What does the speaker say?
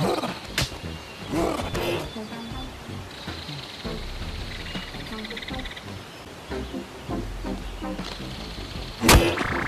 you